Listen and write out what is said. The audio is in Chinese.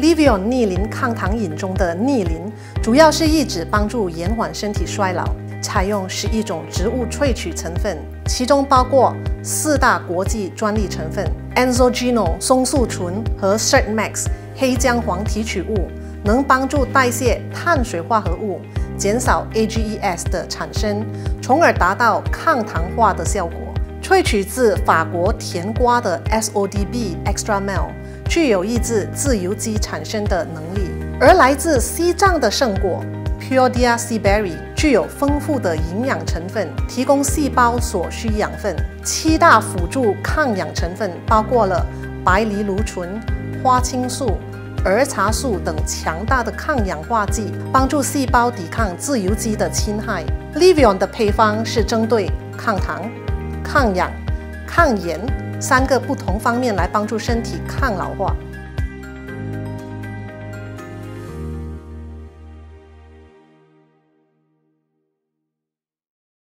Livio 逆龄抗糖饮中的逆龄，主要是意指帮助延缓身体衰老，采用十一种植物萃取成分，其中包括四大国际专利成分 Enzogeno 松树醇和 Certmax 黑姜黄提取物，能帮助代谢碳水化合物，减少 AGEs 的产生，从而达到抗糖化的效果。萃取自法国甜瓜的 SODB Extra Mel 具有抑制自由基产生的能力，而来自西藏的圣果 Puredia s e b e r r y 具有丰富的营养成分，提供细胞所需养分。七大辅助抗氧成分包括了白藜芦醇、花青素、儿茶素等强大的抗氧化剂，帮助细胞抵抗自由基的侵害。Livion 的配方是针对抗糖。抗氧、抗炎三个不同方面来帮助身体抗老化。